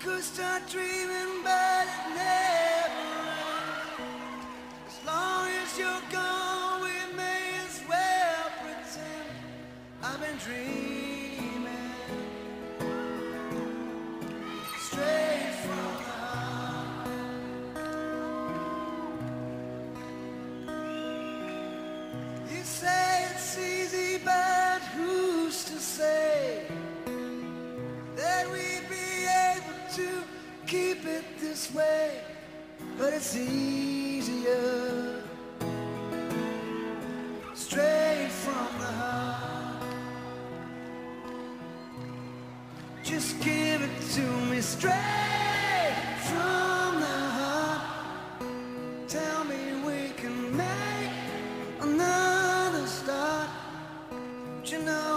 could start dreaming, but it never ends. As long as you're gone, we may as well pretend I've been dreaming. Straight from the heart. You say to keep it this way? But it's easier straight from the heart. Just give it to me straight from the heart. Tell me we can make another start. But you know